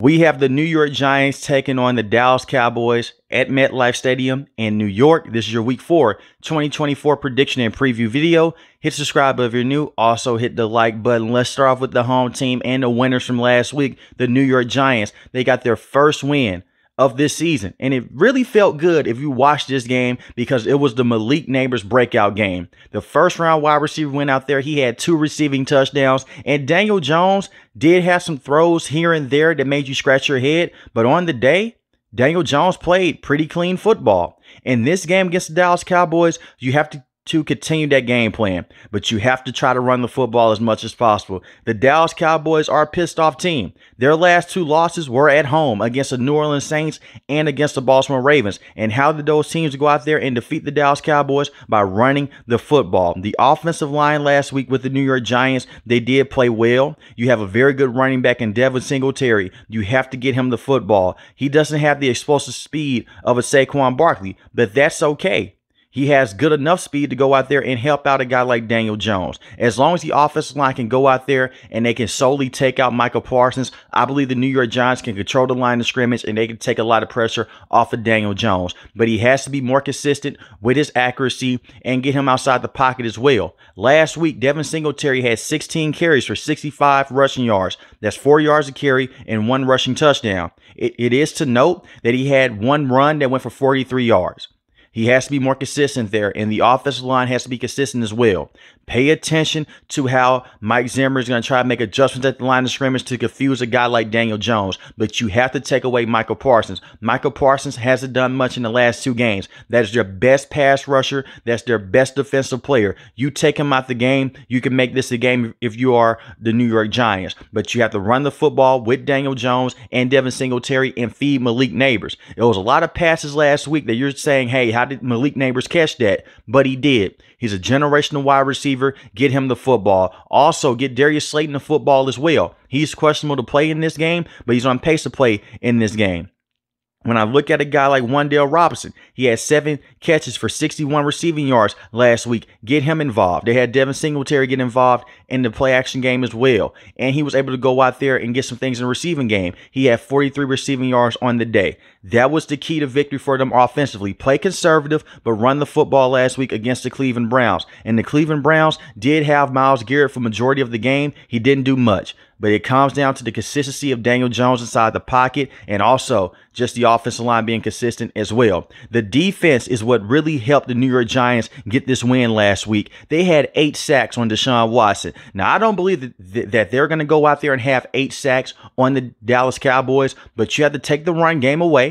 We have the New York Giants taking on the Dallas Cowboys at MetLife Stadium in New York. This is your week four 2024 prediction and preview video. Hit subscribe if you're new. Also hit the like button. Let's start off with the home team and the winners from last week, the New York Giants. They got their first win of this season. And it really felt good if you watched this game because it was the Malik Nabers breakout game. The first round wide receiver went out there. He had two receiving touchdowns. And Daniel Jones did have some throws here and there that made you scratch your head. But on the day, Daniel Jones played pretty clean football. In this game against the Dallas Cowboys, you have to to continue that game plan, but you have to try to run the football as much as possible. The Dallas Cowboys are a pissed off team. Their last two losses were at home against the New Orleans Saints and against the Baltimore Ravens. And how did those teams go out there and defeat the Dallas Cowboys? By running the football. The offensive line last week with the New York Giants, they did play well. You have a very good running back in Devin Singletary. You have to get him the football. He doesn't have the explosive speed of a Saquon Barkley, but that's okay. He has good enough speed to go out there and help out a guy like Daniel Jones. As long as the offensive line can go out there and they can solely take out Micah Parsons, I believe the New York Giants can control the line of scrimmage and they can take a lot of pressure off of Daniel Jones. But he has to be more consistent with his accuracy and get him outside the pocket as well. Last week, Devin Singletary had 16 carries for 65 rushing yards. That's four yards a carry and one rushing touchdown. it, it is to note that he had one run that went for 43 yards. He has to be more consistent there, and the offensive line has to be consistent as well. Pay attention to how Mike Zimmer is going to try to make adjustments at the line of scrimmage to confuse a guy like Daniel Jones, but you have to take away Micah Parsons. Micah Parsons hasn't done much in the last two games. That is their best pass rusher. That's their best defensive player. You take him out the game, you can make this a game if you are the New York Giants, but you have to run the football with Daniel Jones and Devin Singletary and feed Malik Nabers. It was a lot of passes last week that you're saying, hey, how did Malik Nabers catch that? But he did. He's a generational wide receiver. Get him the football. Also, get Darius Slayton the football as well. He's questionable to play in this game, but he's on pace to play in this game. When I look at a guy like Wan'Dale Robinson, he had seven catches for 61 receiving yards last week. Get him involved. They had Devin Singletary get involved in the play action game as well. And he was able to go out there and get some things in the receiving game. He had 43 receiving yards on the day. That was the key to victory for them offensively. Play conservative, but run the football last week against the Cleveland Browns. And the Cleveland Browns did have Myles Garrett for majority of the game. He didn't do much but it comes down to the consistency of Daniel Jones inside the pocket and also just the offensive line being consistent as well. The defense is what really helped the New York Giants get this win last week. They had eight sacks on Deshaun Watson. Now, I don't believe that, that they're going to go out there and have eight sacks on the Dallas Cowboys, but you have to take the run game away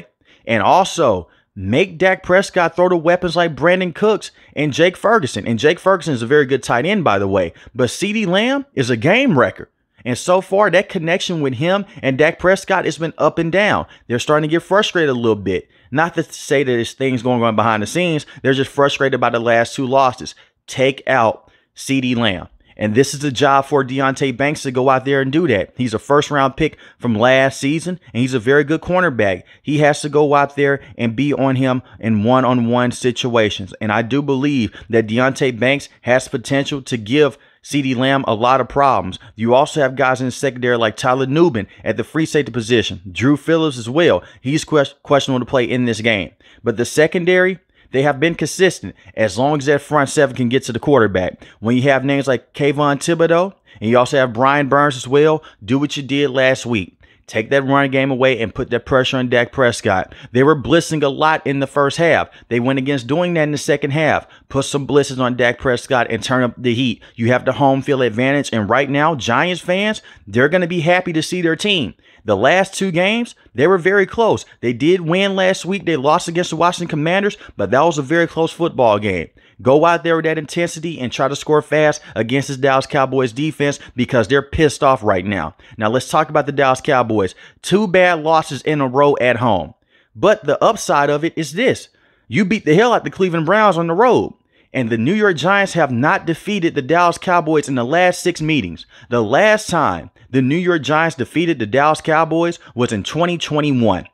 and also make Dak Prescott throw to weapons like Brandin Cooks and Jake Ferguson. And Jake Ferguson is a very good tight end, by the way. But CeeDee Lamb is a game wrecker. And so far, that connection with him and Dak Prescott has been up and down. They're starting to get frustrated a little bit. Not to say that there's things going on behind the scenes. They're just frustrated by the last two losses. Take out CeeDee Lamb. And this is a job for Deonte Banks to go out there and do that. He's a first round pick from last season, and he's a very good cornerback. He has to go out there and be on him in one on one situations. And I do believe that Deonte Banks has potential to give CeeDee Lamb, a lot of problems. You also have guys in the secondary like Tyler Nubin at the free safety position. Dru Phillips as well. He's questionable to play in this game. But the secondary, they have been consistent as long as that front seven can get to the quarterback. When you have names like Kayvon Thibodeaux, and you also have Brian Burns as well, do what you did last week. Take that run game away and put that pressure on Dak Prescott. They were blitzing a lot in the first half. They went against doing that in the second half. Put some blitzes on Dak Prescott and turn up the heat. You have the home field advantage. And right now, Giants fans, they're going to be happy to see their team. The last two games, they were very close. They did win last week. They lost against the Washington Commanders, but that was a very close football game. Go out there with that intensity and try to score fast against this Dallas Cowboys defense because they're pissed off right now. Now, let's talk about the Dallas Cowboys. Two bad losses in a row at home. But the upside of it is this you beat the hell out the Cleveland Browns on the road. And the New York Giants have not defeated the Dallas Cowboys in the last six meetings. The last time the New York Giants defeated the Dallas Cowboys was in 2021.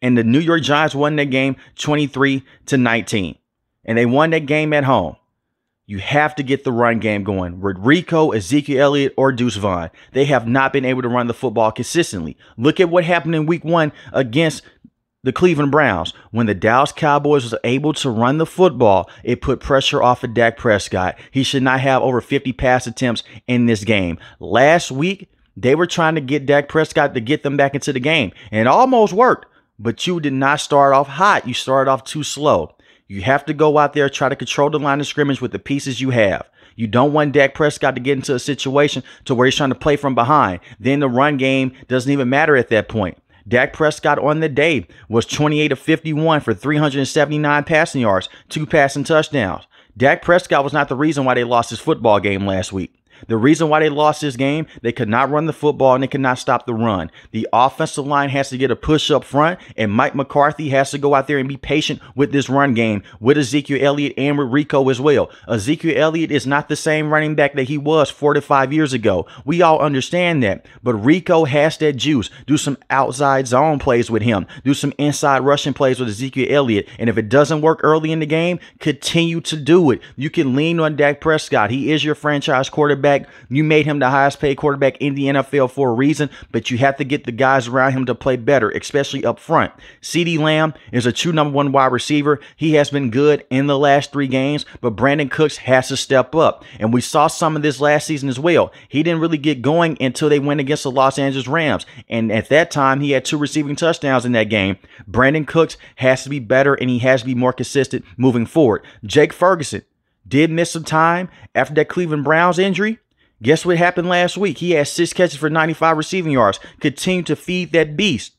And the New York Giants won that game 23 to 19 and they won that game at home. You have to get the run game going. Rico, Ezekiel Elliott, or Deuce Vaughn, they have not been able to run the football consistently. Look at what happened in week one against the Cleveland Browns. When the Dallas Cowboys was able to run the football, it put pressure off of Dak Prescott. He should not have over 50 pass attempts in this game. Last week, they were trying to get Dak Prescott to get them back into the game, and it almost worked. But you did not start off hot. You started off too slow. You have to go out there, try to control the line of scrimmage with the pieces you have. You don't want Dak Prescott to get into a situation to where he's trying to play from behind. Then the run game doesn't even matter at that point. Dak Prescott on the day was 28 of 51 for 379 passing yards, two passing touchdowns. Dak Prescott was not the reason why they lost his football game last week. The reason why they lost this game, they could not run the football and they could not stop the run. The offensive line has to get a push up front, and Mike McCarthy has to go out there and be patient with this run game with Ezekiel Elliott and with Rico as well. Ezekiel Elliott is not the same running back that he was four to five years ago. We all understand that. But Rico has that juice. Do some outside zone plays with him. Do some inside rushing plays with Ezekiel Elliott. And if it doesn't work early in the game, continue to do it. You can lean on Dak Prescott. He is your franchise quarterback quarterback. You made him the highest paid quarterback in the NFL for a reason, but you have to get the guys around him to play better, especially up front. CeeDee Lamb is a true number one wide receiver. He has been good in the last three games, but Brandin Cooks has to step up. And we saw some of this last season as well. He didn't really get going until they went against the Los Angeles Rams. And at that time, he had two receiving touchdowns in that game. Brandin Cooks has to be better and he has to be more consistent moving forward. Jake Ferguson, did miss some time after that Cleveland Browns injury. Guess what happened last week? He had six catches for 95 receiving yards. Continue to feed that beast.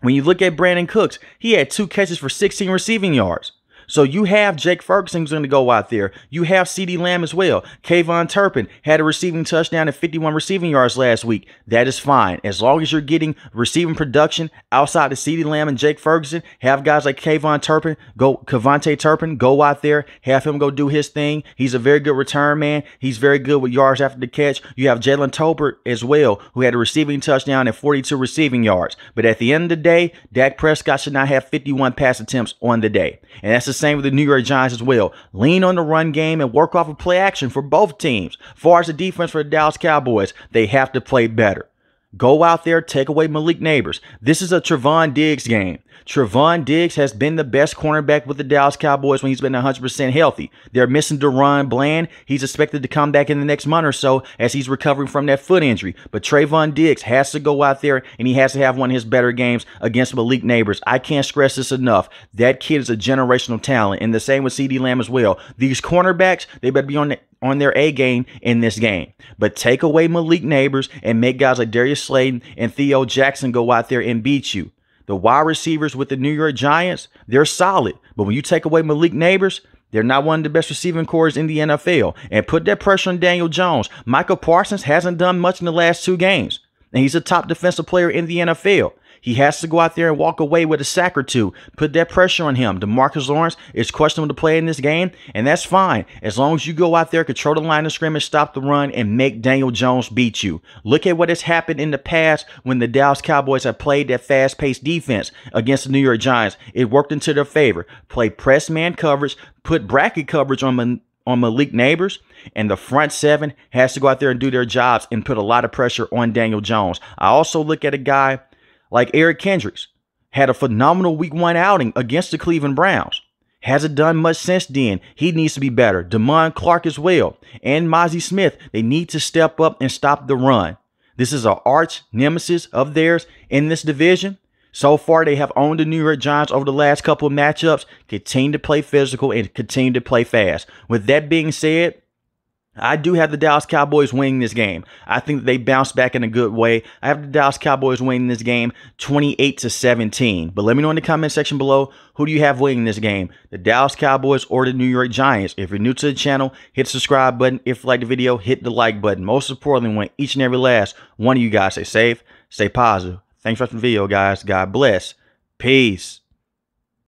When you look at Brandin Cooks, he had two catches for 16 receiving yards. So you have Jake Ferguson who's going to go out there. You have CeeDee Lamb as well. Kayvon Turpin had a receiving touchdown and 51 receiving yards last week. That is fine. As long as you're getting receiving production outside of CeeDee Lamb and Jake Ferguson, have guys like Kayvon Turpin, go KaVontae Turpin, go out there, have him go do his thing. He's a very good return man. He's very good with yards after the catch. You have Jalen Tolbert as well, who had a receiving touchdown and 42 receiving yards. But at the end of the day, Dak Prescott should not have 51 pass attempts on the day. And that's the same with the New York Giants as well. Lean on the run game and work off of play action for both teams. As far as the defense for the Dallas Cowboys, they have to play better. Go out there, take away Malik Nabers. This is a Trevon Diggs game. Trevon Diggs has been the best cornerback with the Dallas Cowboys when he's been 100% healthy. They're missing DaRon Bland. He's expected to come back in the next month or so as he's recovering from that foot injury. But Trevon Diggs has to go out there and he has to have one of his better games against Malik Nabers. I can't stress this enough. That kid is a generational talent, and the same with CeeDee Lamb as well. These cornerbacks, they better be on the on their A game in this game. But take away Malik Nabers and make guys like Darius Slayton and Theo Jackson go out there and beat you. The wide receivers with the New York Giants, they're solid. But when you take away Malik Nabers, they're not one of the best receiving corps in the NFL. And put that pressure on Daniel Jones. Micah Parsons hasn't done much in the last two games. And he's a top defensive player in the NFL. He has to go out there and walk away with a sack or two. Put that pressure on him. Demarcus Lawrence is questionable to play in this game, and that's fine. As long as you go out there, control the line of scrimmage, stop the run, and make Daniel Jones beat you. Look at what has happened in the past when the Dallas Cowboys have played that fast-paced defense against the New York Giants. It worked into their favor. Play press man coverage, put bracket coverage on on Malik Nabers, and the front seven has to go out there and do their jobs and put a lot of pressure on Daniel Jones. I also look at a guy like Eric Kendricks, had a phenomenal week one outing against the Cleveland Browns. Hasn't done much since then. He needs to be better. Damone Clark as well. And Mazi Smith, they need to step up and stop the run. This is an arch nemesis of theirs in this division. So far, they have owned the New York Giants over the last couple of matchups. Continue to play physical and continue to play fast. With that being said, I do have the Dallas Cowboys winning this game. I think they bounce back in a good way. I have the Dallas Cowboys winning this game 28 to 17. But let me know in the comment section below who do you have winning this game? The Dallas Cowboys or the New York Giants? If you're new to the channel, hit the subscribe button. If you like the video, hit the like button. Most importantly, when each and every last one of you guys stay safe, stay positive. Thanks for watching the video, guys. God bless. Peace.